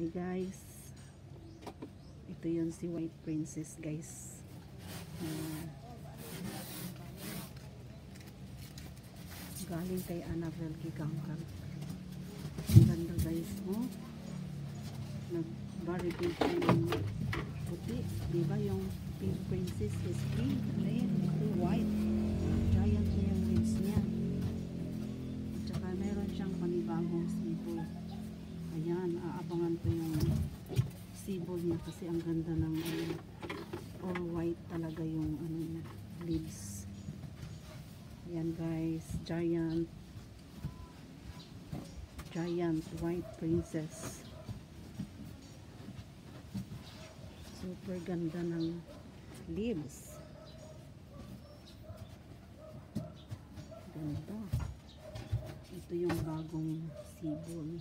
Hey guys. Ito yun si White Princess guys. Ah, galing kay Annabelle Gigangkang. Ang ganda guys mo. Oh. Nag-barricade siya ng puti. Diba yung pink princess is pink. Sibol niya kasi ang ganda ng ano, all white talaga yung ano niya, leaves. Ayan guys, giant giant white princess. Super ganda ng leaves. Ganda. Ito yung bagong sibol.